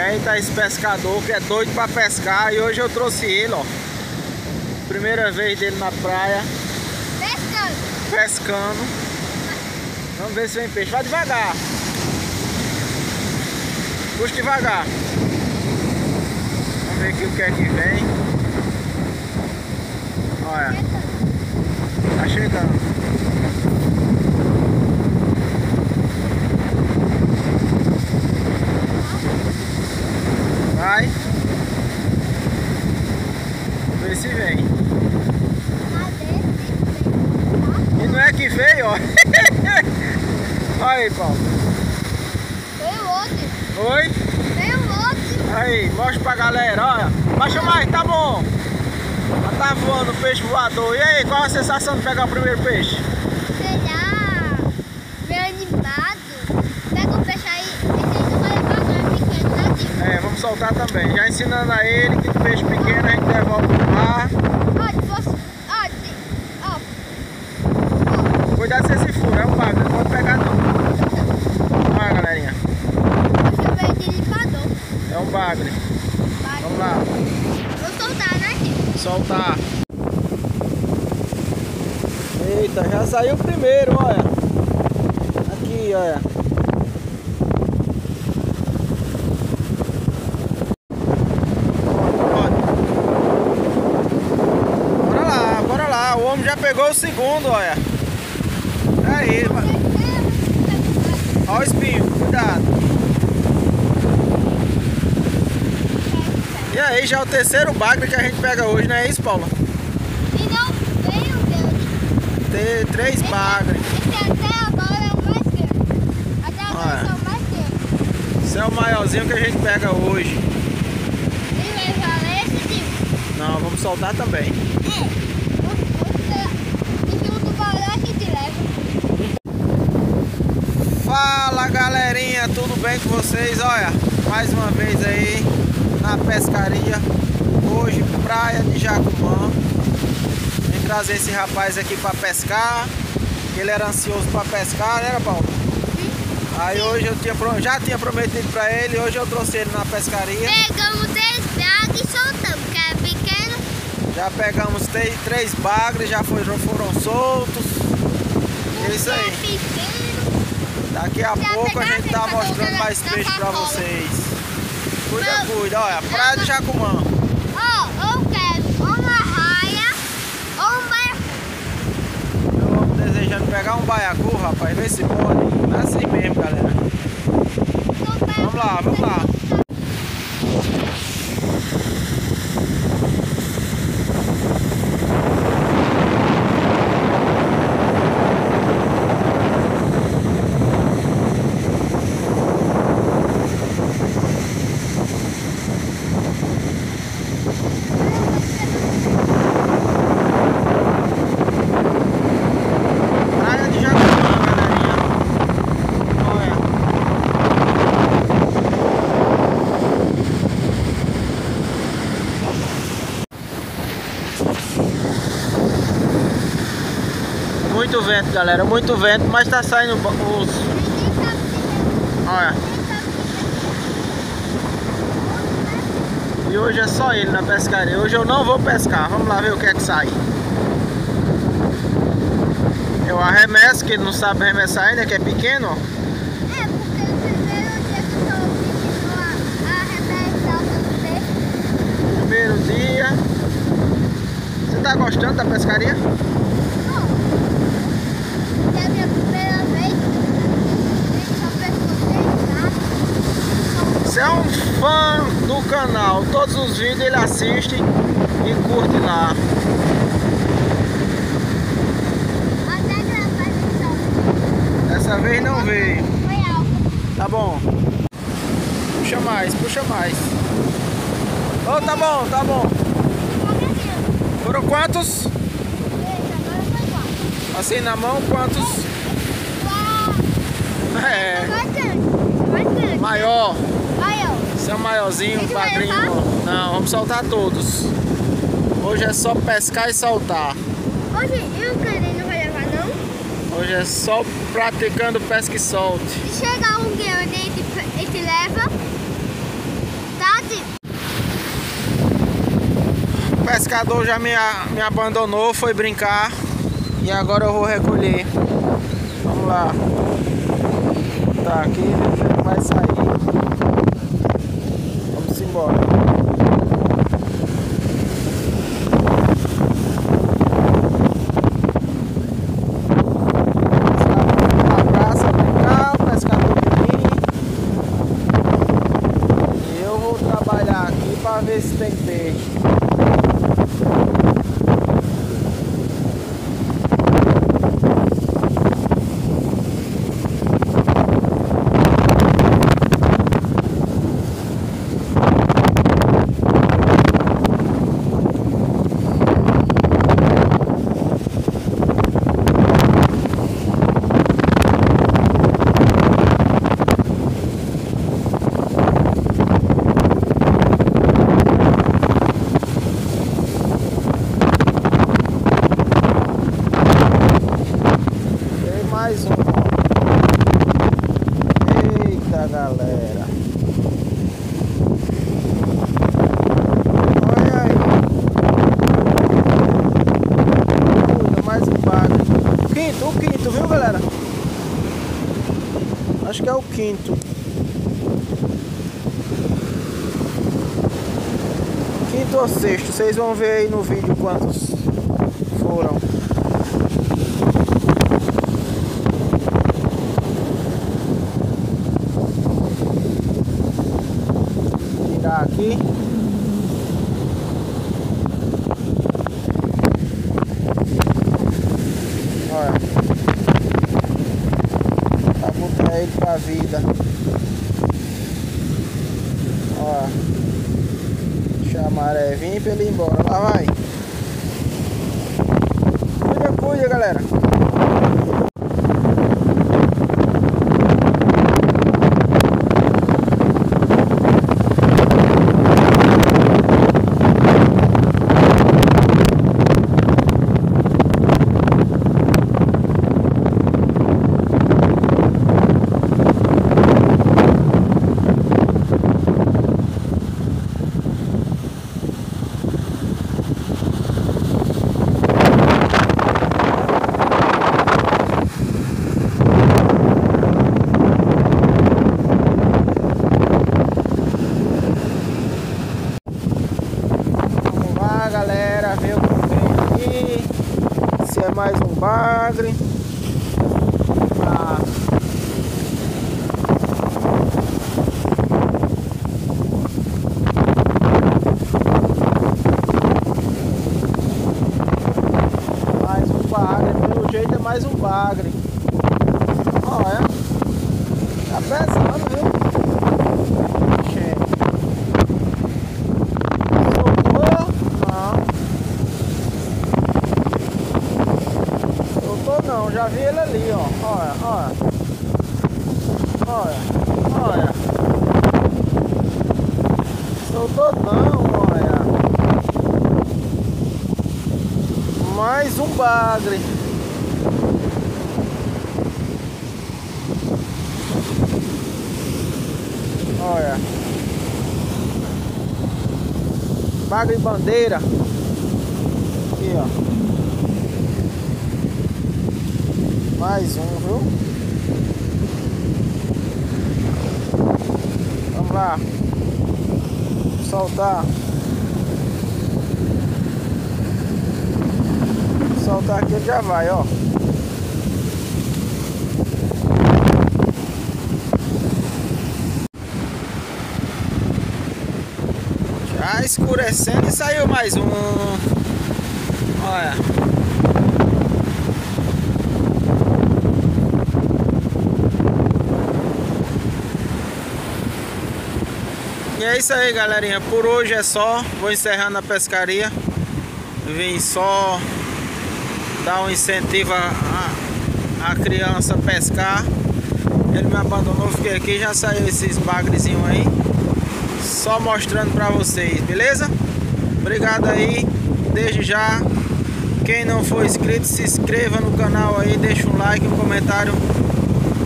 aí tá esse pescador que é doido pra pescar e hoje eu trouxe ele, ó. Primeira vez dele na praia. Pescando. Pescando. Vamos ver se vem peixe. Vai devagar. Puxa devagar. Vamos ver aqui o que é que vem. Olha. Tá chegando. Vai. Vamos ver se vem. E não é que veio, ó. Olha aí, Paulo. Outro. Oi? Veio outro. Aí, mostra pra galera, olha. Baixa mais, tá bom. Já tá voando peixe voador. E aí, qual a sensação de pegar o primeiro peixe? Será? Meio animado. Pega o peixe aí. Esse aí não vai levar não, é pequeno, né, tio? É, vamos soltar também. Já ensinando a ele que peixe pequeno a gente devolve pro mar. Ó, se fosse... Ó, se... Ó. Cuidado se esse furo, é um bagulho, não pode pegar não. Olha, galerinha. Ó, eu veio de limpador. Bagre. Vai. Vamos lá, Vou soltar, né, soltar. Eita, já saiu o primeiro, olha. Aqui, olha. Bora lá, bora lá. O homem já pegou o segundo, olha. Aí, vai. Olha o espinho, cuidado. Aí, já é o terceiro bagre que a gente pega hoje, não é isso, Paula? E não veio dele. Tem três bagres. Esse até agora é o mais grande. Até agora são o mais grande. Esse é o maiorzinho que a gente pega hoje. Ele vai valer esse tipo. Não, vamos soltar também. É. E. Fala galerinha, tudo bem com vocês? Olha, mais uma vez aí na pescaria. Hoje, praia de Jacumã. Vim trazer esse rapaz aqui para pescar. Ele era ansioso para pescar, né, Paulo? Aí hoje eu tinha, já tinha prometido para ele, hoje eu trouxe ele na pescaria. Pegamos três bragas e soltamos, que é pequeno. Já pegamos três, três bagres, já foram, foram soltos. É isso É aí. pequeno. Daqui a pouco a gente tá mostrando mais peixe sacola. vocês. Cuida, cuida. Olha, praia de Jacumã. Ó, eu quero ou uma raia ou um baiacu. Eu vamos desejando pegar um baiacu, rapaz. Vê se pode. É assim mesmo, galera. Vamos lá, vamos lá. Praia de Jacumã, galerinha. Olha. Muito vento, galera. Muito vento, mas tá saindo os. Olha. E hoje é só ele na pescaria. Hoje eu não vou pescar. Vamos lá ver o que é que sai. Eu arremesso, que ele não sabe arremessar ainda, que é pequeno. ó. É. Primeiro dia. Você tá gostando da pescaria? Não. É a minha primeira vez. Eu só pescou três Você é um fã do canal. Todos os vídeos ele assiste e curte lá. Dessa vez não veio. Tá bom. Puxa mais, puxa mais. Oh, tá bom, tá bom. Foram quantos? Agora foi quatro. Assim na mão, quantos? É, Bastante. Bastante. maior. É o maiorzinho, vai padrinho. Não, vamos soltar todos. Hoje é só pescar e soltar. Hoje eu querer não vai levar não? Hoje é só praticando pesca e solte. Se chegar um grande, ele, ele leva. Tati. O pescador já me, me abandonou, foi brincar. E agora eu vou recolher. Vamos lá. Tá aqui, vai sair. Vamos embora. ver se tem peixe. Acho que é o quinto. Quinto ou sexto. Vocês vão ver aí no vídeo quantos foram. Tirar aqui. Ele pra vida. Ó. Deixa a maré vir pra ele ir embora. Lá vai. Cuida, cuida, galera. Bagre. Ah. Mais um bagre, pelo jeito é mais um bagre. Olha, tá pesando, viu? Cheio. não, já vi ele ali, ó. Olha, olha. Olha, olha. Soltou não, olha. Mais um bagre. Olha. Bagre bandeira. Aqui, ó. Mais um, viu? Vamos lá. Soltar. Soltar aqui já vai, ó. Já escurecendo e saiu mais um. Olha. E é isso aí, galerinha. Por hoje é só. Vou encerrando a pescaria. Vim só dar um incentivo a, a, criança pescar. Ele me abandonou, fiquei aqui. Já saiu esses bagrezinhos aí. Só mostrando pra vocês, beleza? Obrigado aí. Desde já. Quem não for inscrito, se inscreva no canal aí. Deixa um like, um comentário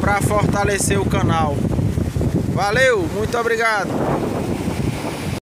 para fortalecer o canal. Valeu, muito obrigado.